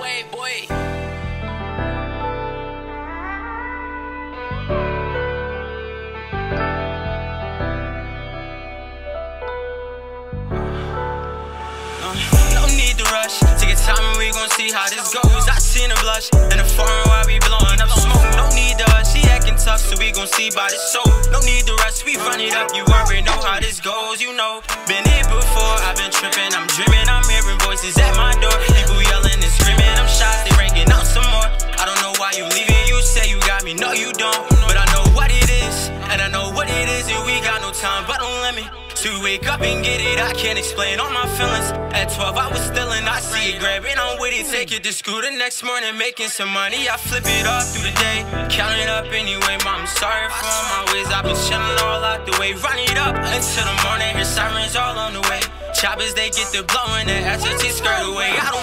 way, boy. No need to rush. Take your time and we gon' see how this goes. I seen her blush in the foreign while we blowing up smoke. No need to rush. She acting tough, so we gon' see by the show. No need to rush. We run it up. You already know how this goes. You know, been here don't let me. To wake up and get it, I can't explain all my feelings. At 12, I was still in, I see it, grabbing on with it. Take it to school the next morning, making some money. I flip it off through the day, counting up anyway. Mom, I'm sorry for all my ways. I've been chilling all out the way, run it up until the morning. Hear sirens all on the way. Choppers, they get the blowing, the SRT skirt away. I don't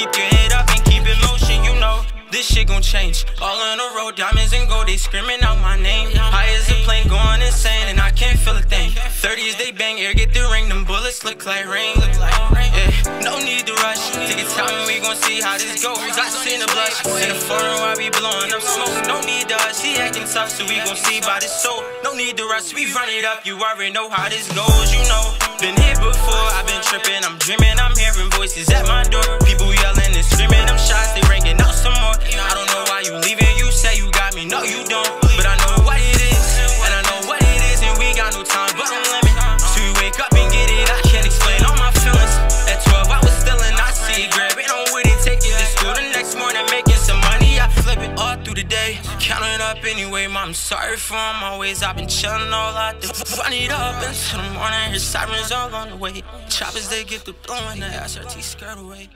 keep your head up and keep it motion. You know this shit gon' change. All on the road, diamonds and gold, they screaming out my name. High as a plane, going insane, and I can't feel a thing. 30s they bang, air get the ring, them bullets look like rain. Yeah, no need to rush. Take your time we gon' see how this goes. I seen the blush in the foreign while we blowing up smoke. No need to rush, she acting tough, so we gon' see by this soul. No need to rush, we run it up. You already know how this goes, you know. Been here before, I've been tripping, I'm dreaming, I'm hearing voices at my me, no you don't. But I know what it is, and I know what it is, and we got no time, but let me. So we wake up and get it, I can't explain all my feelings. At 12, I was still in, I see it, grab it on with it, take it to school the next morning, making some money. I flip it all through the day, counting up anyway. Mom, sorry for my ways, I've been chilling all out there. Run it up until the morning, hear sirens all on the way. Choppers, they get the blowing, the SRT skirt away.